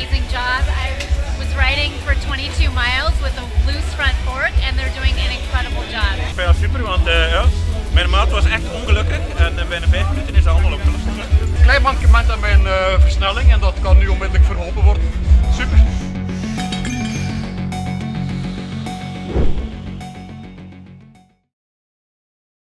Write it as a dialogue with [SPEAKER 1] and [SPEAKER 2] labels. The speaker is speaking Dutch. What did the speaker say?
[SPEAKER 1] amazing job. I was riding for 22 miles with a loose front fork and they're doing an incredible job. Ik
[SPEAKER 2] ben super, want uh, mijn maat was echt ongelukkig en uh, binnen 5 minuten is dat allemaal opgelost.
[SPEAKER 3] Klein mankement aan mijn uh, versnelling en dat kan nu onmiddellijk verholpen worden.